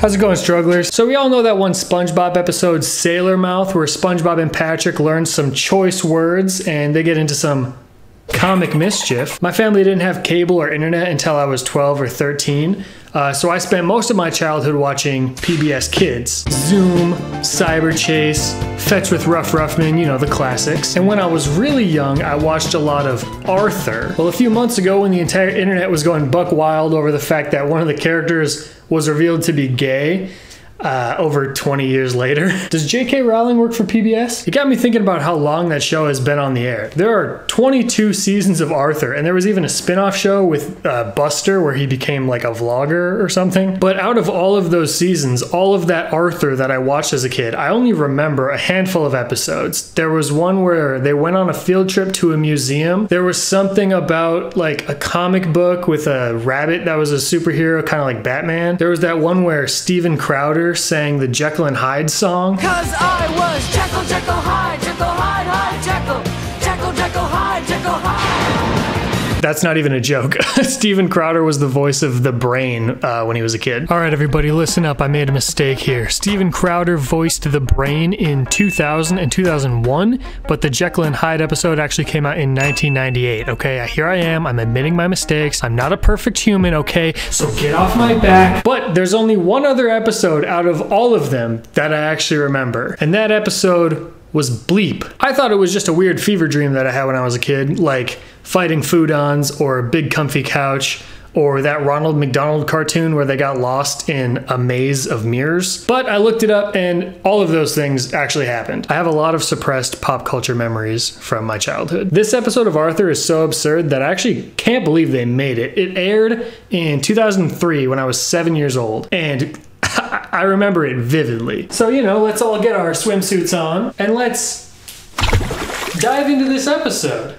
How's it going, strugglers? So we all know that one SpongeBob episode, Sailor Mouth, where SpongeBob and Patrick learn some choice words and they get into some comic mischief. My family didn't have cable or internet until I was 12 or 13. Uh, so I spent most of my childhood watching PBS Kids, Zoom, Cyberchase, Fetch with Ruff Ruffman, you know, the classics. And when I was really young, I watched a lot of Arthur. Well, a few months ago, when the entire internet was going buck wild over the fact that one of the characters was revealed to be gay, uh, over 20 years later. Does J.K. Rowling work for PBS? It got me thinking about how long that show has been on the air. There are 22 seasons of Arthur, and there was even a spin off show with uh, Buster where he became like a vlogger or something. But out of all of those seasons, all of that Arthur that I watched as a kid, I only remember a handful of episodes. There was one where they went on a field trip to a museum. There was something about like a comic book with a rabbit that was a superhero, kind of like Batman. There was that one where Steven Crowder sang the Jekyll and Hyde song. Cause I was Jekyll, Jekyll, Hyde, Jekyll, Hyde, Hyde, Jekyll, That's not even a joke. Steven Crowder was the voice of the brain uh, when he was a kid. All right, everybody, listen up. I made a mistake here. Steven Crowder voiced the brain in 2000 and 2001, but the Jekyll and Hyde episode actually came out in 1998. Okay, here I am. I'm admitting my mistakes. I'm not a perfect human, okay? So get off my back. But there's only one other episode out of all of them that I actually remember, and that episode was Bleep. I thought it was just a weird fever dream that I had when I was a kid, like fighting foodons or a big comfy couch or that Ronald McDonald cartoon where they got lost in a maze of mirrors. But I looked it up and all of those things actually happened. I have a lot of suppressed pop culture memories from my childhood. This episode of Arthur is so absurd that I actually can't believe they made it. It aired in 2003 when I was seven years old. And I remember it vividly. So, you know, let's all get our swimsuits on and let's dive into this episode.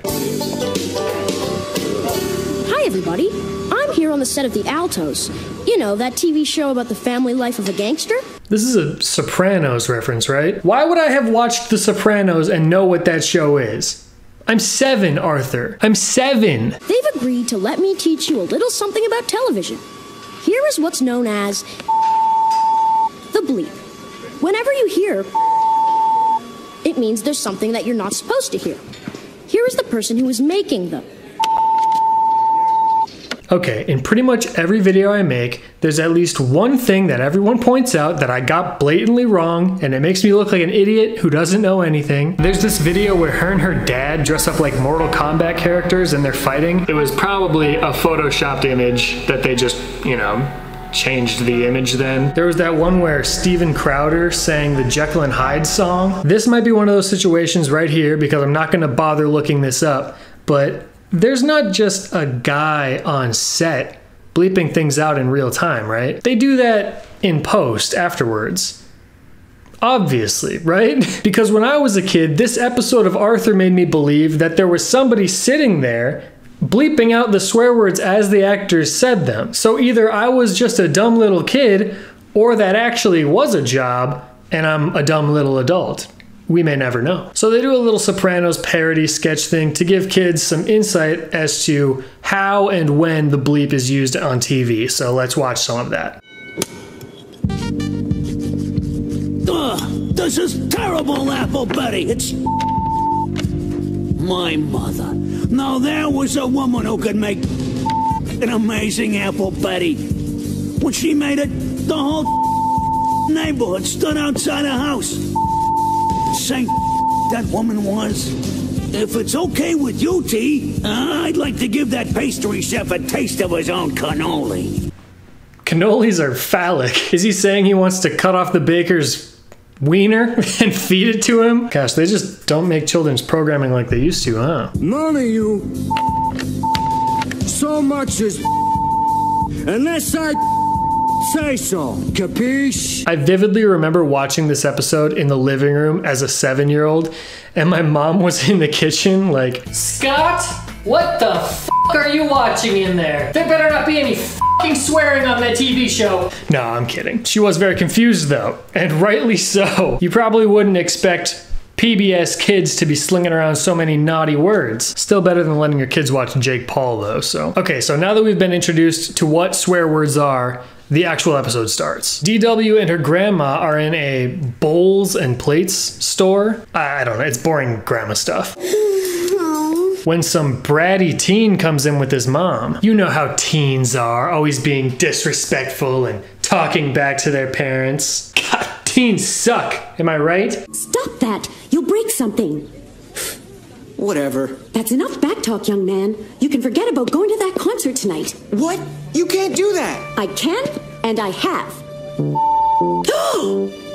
Hi, everybody. I'm here on the set of The Altos. You know, that TV show about the family life of a gangster? This is a Sopranos reference, right? Why would I have watched The Sopranos and know what that show is? I'm seven, Arthur. I'm seven. They've agreed to let me teach you a little something about television. Here is what's known as bleep. Whenever you hear, it means there's something that you're not supposed to hear. Here is the person who is making the. Okay, in pretty much every video I make, there's at least one thing that everyone points out that I got blatantly wrong, and it makes me look like an idiot who doesn't know anything. There's this video where her and her dad dress up like Mortal Kombat characters and they're fighting. It was probably a photoshopped image that they just, you know, changed the image then. There was that one where Steven Crowder sang the Jekyll and Hyde song. This might be one of those situations right here because I'm not gonna bother looking this up, but there's not just a guy on set bleeping things out in real time, right? They do that in post afterwards. Obviously, right? Because when I was a kid, this episode of Arthur made me believe that there was somebody sitting there bleeping out the swear words as the actors said them. So either I was just a dumb little kid, or that actually was a job, and I'm a dumb little adult. We may never know. So they do a little Sopranos parody sketch thing to give kids some insight as to how and when the bleep is used on TV. So let's watch some of that. Ugh, this is terrible, Apple Betty. It's my mother. Now there was a woman who could make an amazing Apple Betty. When she made it, the whole neighborhood stood outside her house. Saint that woman was. If it's okay with you, T, uh, I'd like to give that pastry chef a taste of his own cannoli. Cannolis are phallic. Is he saying he wants to cut off the baker's wiener and feed it to him? Gosh, they just don't make children's programming like they used to, huh? None of you so much as unless I say so. Capiche? I vividly remember watching this episode in the living room as a seven year old, and my mom was in the kitchen, like, Scott, what the f are you watching in there? There better not be any fing swearing on that TV show. No, I'm kidding. She was very confused though, and rightly so. You probably wouldn't expect PBS kids to be slinging around so many naughty words. Still better than letting your kids watch Jake Paul though, so. Okay, so now that we've been introduced to what swear words are, the actual episode starts. DW and her grandma are in a bowls and plates store. I I don't know, it's boring grandma stuff. When some bratty teen comes in with his mom, you know how teens are, always being disrespectful and talking back to their parents. God, teens suck, am I right? Stop that! You'll break something. Whatever. That's enough backtalk, young man. You can forget about going to that concert tonight. What? You can't do that. I can, and I have.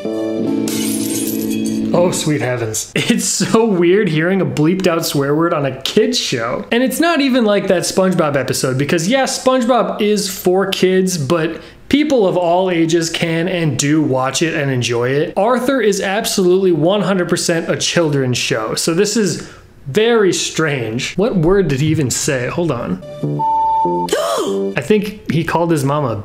Oh, sweet heavens. It's so weird hearing a bleeped out swear word on a kid's show. And it's not even like that SpongeBob episode, because yes, SpongeBob is for kids, but people of all ages can and do watch it and enjoy it. Arthur is absolutely 100% a children's show, so this is very strange. What word did he even say? Hold on. I think he called his mom a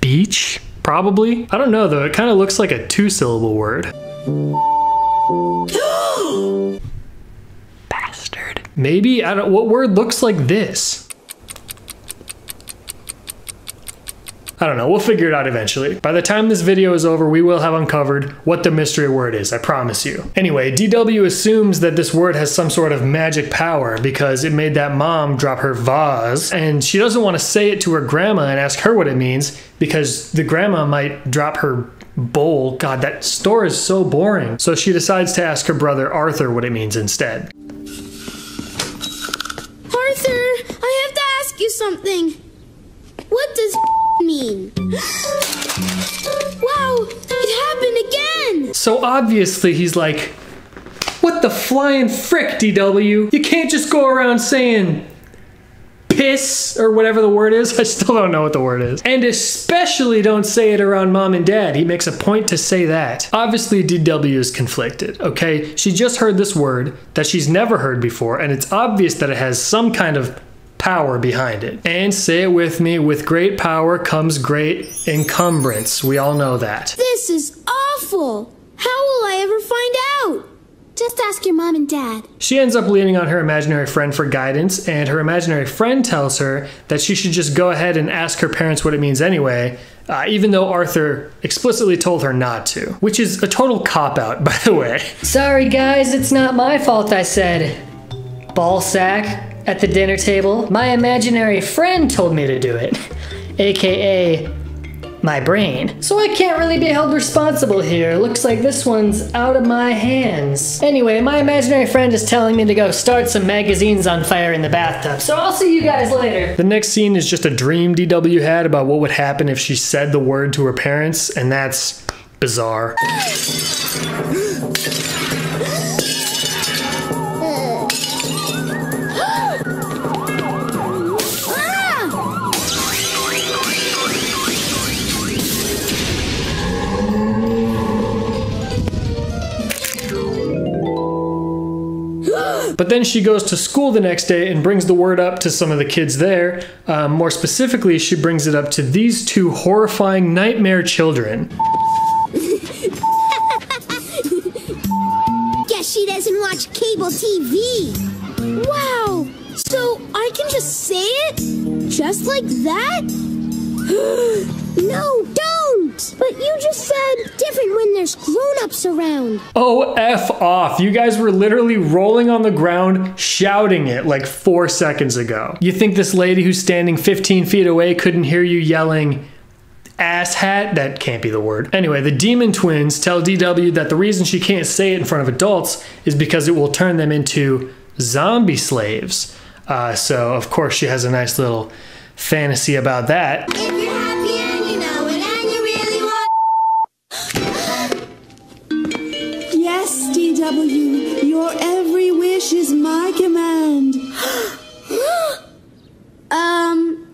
beach, probably. I don't know though, it kind of looks like a two syllable word. Maybe, I don't what word looks like this? I don't know, we'll figure it out eventually. By the time this video is over, we will have uncovered what the mystery word is, I promise you. Anyway, DW assumes that this word has some sort of magic power because it made that mom drop her vase, and she doesn't want to say it to her grandma and ask her what it means because the grandma might drop her bowl. God, that store is so boring. So she decides to ask her brother Arthur what it means instead. Arthur, I have to ask you something. What does mean? wow, it happened again! So obviously he's like, What the flying frick, DW? You can't just go around saying piss or whatever the word is. I still don't know what the word is. And especially don't say it around mom and dad. He makes a point to say that. Obviously, DW is conflicted, okay? She just heard this word that she's never heard before, and it's obvious that it has some kind of power behind it. And say it with me with great power comes great encumbrance. We all know that. This is awful! How will I ever find out? Just ask your mom and dad. She ends up leaning on her imaginary friend for guidance, and her imaginary friend tells her that she should just go ahead and ask her parents what it means anyway, uh, even though Arthur explicitly told her not to. Which is a total cop out, by the way. Sorry, guys, it's not my fault I said ball sack at the dinner table. My imaginary friend told me to do it, aka my brain. So I can't really be held responsible here. Looks like this one's out of my hands. Anyway, my imaginary friend is telling me to go start some magazines on fire in the bathtub, so I'll see you guys later. The next scene is just a dream DW had about what would happen if she said the word to her parents, and that's bizarre. But then she goes to school the next day and brings the word up to some of the kids there. Um, more specifically, she brings it up to these two horrifying nightmare children. Guess she doesn't watch cable TV. Wow! So I can just say it? Just like that? no, don't! But you just said different when there's grown ups around. Oh, F off. You guys were literally rolling on the ground, shouting it like four seconds ago. You think this lady who's standing 15 feet away couldn't hear you yelling, ass hat? That can't be the word. Anyway, the demon twins tell DW that the reason she can't say it in front of adults is because it will turn them into zombie slaves. Uh, so, of course, she has a nice little fantasy about that. Is my command. Um,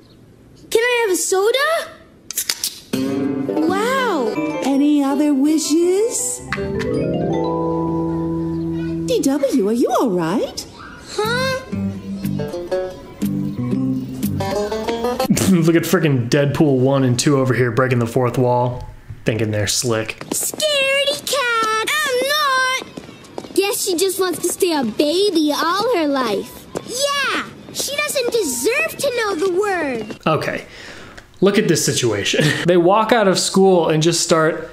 can I have a soda? Wow! Any other wishes? DW, are you all right? Huh? Look at freaking Deadpool 1 and 2 over here breaking the fourth wall, thinking they're slick. Scaredy cat! I'm not! Guess she just wants to stay a baby all her life. Yeah! She doesn't deserve to know the word. Okay. Look at this situation. they walk out of school and just start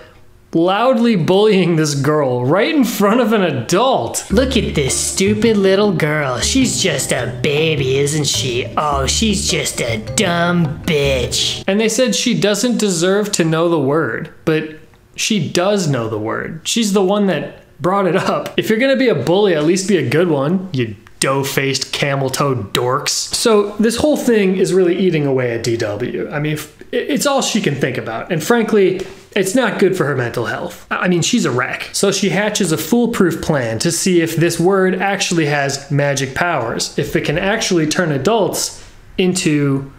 loudly bullying this girl right in front of an adult. Look at this stupid little girl. She's just a baby, isn't she? Oh, she's just a dumb bitch. And they said she doesn't deserve to know the word, but she does know the word. She's the one that brought it up. If you're gonna be a bully, at least be a good one, you dough faced camel toed dorks. So, this whole thing is really eating away at DW. I mean, it's all she can think about. And frankly, it's not good for her mental health. I mean, she's a wreck. So she hatches a foolproof plan to see if this word actually has magic powers, if it can actually turn adults into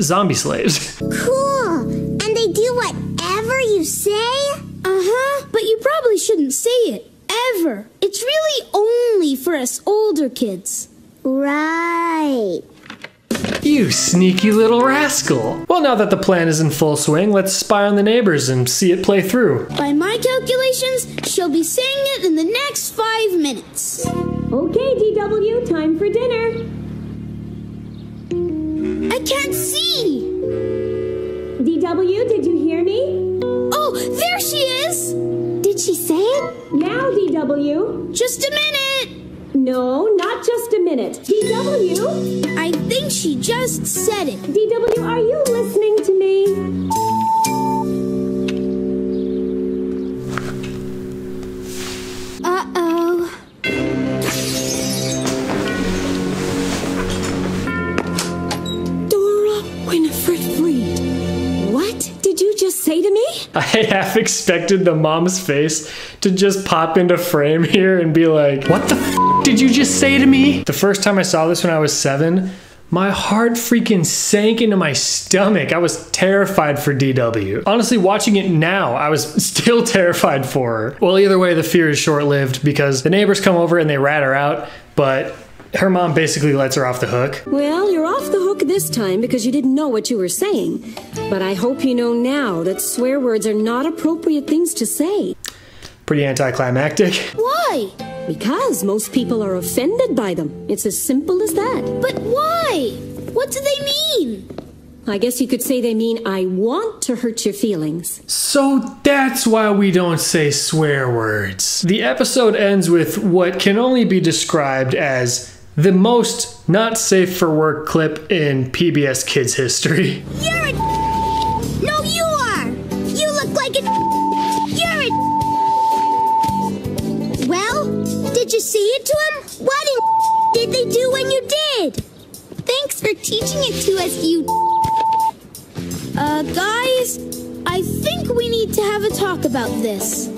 zombie slaves. Cool. And they do whatever you say? Uh huh. But you probably shouldn't say it. Ever. It's really only for us older kids. Right. You sneaky little rascal. Well, now that the plan is in full swing, let's spy on the neighbors and see it play through. By my calculations, she'll be saying it in the next five minutes. Okay, DW, time for dinner. I can't see. DW, did you hear me? Oh, there she is. Did she say it? Now, DW. Just a minute. No, not just a minute. DW? I think she just said it. DW, are you listening to me? Say to me? I half expected the mom's face to just pop into frame here and be like, What the f did you just say to me? The first time I saw this when I was seven, my heart freaking sank into my stomach. I was terrified for DW. Honestly, watching it now, I was still terrified for her. Well, either way, the fear is short lived because the neighbors come over and they rat her out, but her mom basically lets her off the hook. Well, you're off the hook this time because you didn't know what you were saying. But I hope you know now that swear words are not appropriate things to say. Pretty anticlimactic. Why? Because most people are offended by them. It's as simple as that. But why? What do they mean? I guess you could say they mean I want to hurt your feelings. So that's why we don't say swear words. The episode ends with what can only be described as the most not safe for work clip in PBS Kids history. You're a. No, you are. You look like a. You're a. Well, did you say it to him? What did they do when you did? Thanks for teaching it to us, you. Uh, guys, I think we need to have a talk about this.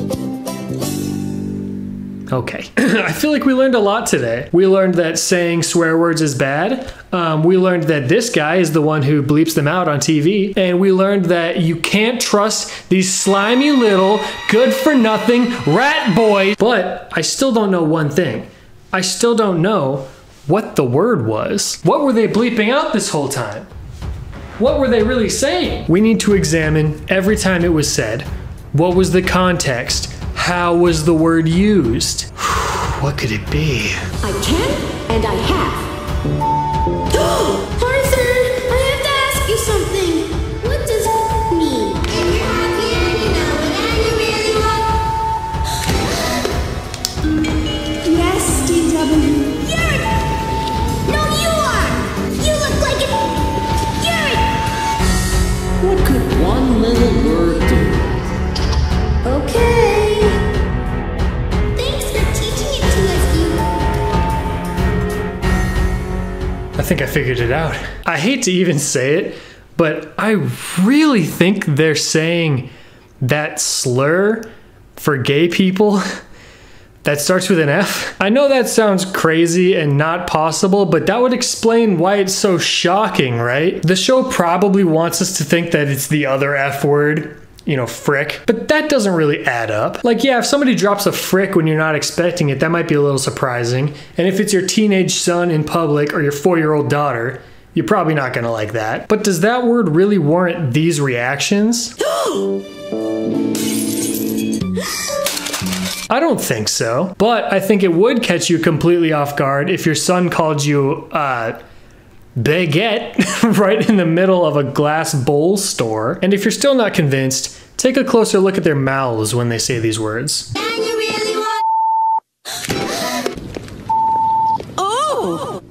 Okay. I feel like we learned a lot today. We learned that saying swear words is bad. Um, we learned that this guy is the one who bleeps them out on TV. And we learned that you can't trust these slimy little, good for nothing rat boys. But I still don't know one thing. I still don't know what the word was. What were they bleeping out this whole time? What were they really saying? We need to examine every time it was said. What was the context? How was the word used? what could it be? I can and I have. Think I figured it out. I hate to even say it, but I really think they're saying that slur for gay people that starts with an F. I know that sounds crazy and not possible, but that would explain why it's so shocking, right? The show probably wants us to think that it's the other F word. You know, frick. But that doesn't really add up. Like, yeah, if somebody drops a frick when you're not expecting it, that might be a little surprising. And if it's your teenage son in public or your four year old daughter, you're probably not gonna like that. But does that word really warrant these reactions? I don't think so. But I think it would catch you completely off guard if your son called you, uh, baguette right in the middle of a glass bowl store. And if you're still not convinced, take a closer look at their mouths when they say these words. Oh!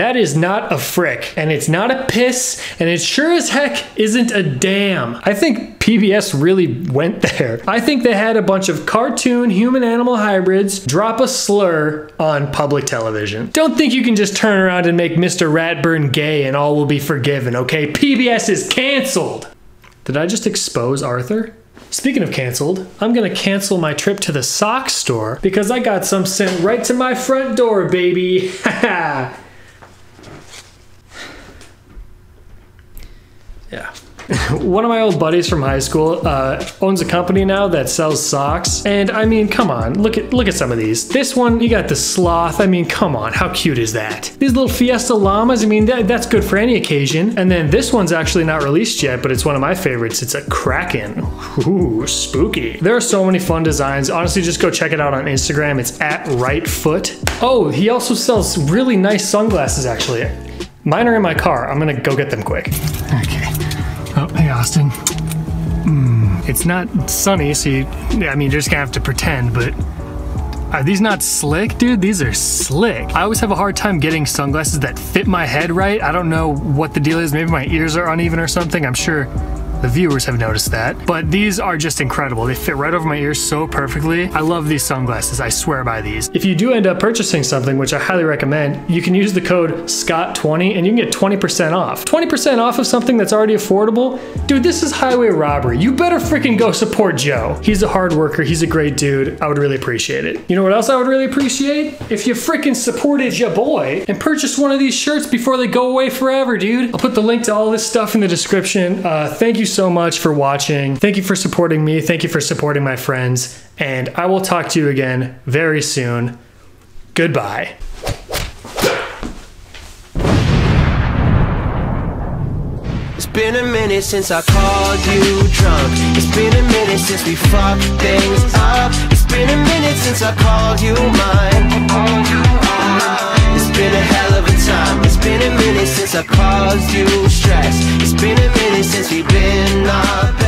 That is not a frick, and it's not a piss, and it sure as heck isn't a damn. I think PBS really went there. I think they had a bunch of cartoon human animal hybrids drop a slur on public television. Don't think you can just turn around and make Mr. Ratburn gay and all will be forgiven, okay? PBS is canceled. Did I just expose Arthur? Speaking of canceled, I'm gonna cancel my trip to the sock store because I got some sent right to my front door, baby. yeah. One of my old buddies from high school uh, owns a company now that sells socks, and I mean, come on, look at look at some of these. This one, you got the sloth. I mean, come on, how cute is that? These little Fiesta llamas. I mean, that, that's good for any occasion. And then this one's actually not released yet, but it's one of my favorites. It's a kraken. Ooh, spooky. There are so many fun designs. Honestly, just go check it out on Instagram. It's at Right Foot. Oh, he also sells really nice sunglasses. Actually, mine are in my car. I'm gonna go get them quick. Austin. Mm, it's not sunny, so you, I mean, you're just gonna have to pretend, but are these not slick, dude? These are slick. I always have a hard time getting sunglasses that fit my head right. I don't know what the deal is. Maybe my ears are uneven or something. I'm sure the viewers have noticed that. But these are just incredible. They fit right over my ears so perfectly. I love these sunglasses. I swear by these. If you do end up purchasing something, which I highly recommend, you can use the code SCOTT20 and you can get 20% off. 20% off of something that's already affordable? Dude, this is highway robbery. You better freaking go support Joe. He's a hard worker. He's a great dude. I would really appreciate it. You know what else I would really appreciate? If you freaking supported your boy and purchased one of these shirts before they go away forever, dude. I'll put the link to all this stuff in the description. Uh, thank you so much for watching. Thank you for supporting me. Thank you for supporting my friends. And I will talk to you again very soon. Goodbye. It's been a minute since I called you drunk. It's been a minute since we fucked things up. It's been a minute since I called you mine. It's been a hell of a time. It's been a minute since I caused you stress. It's been a minute since we've been up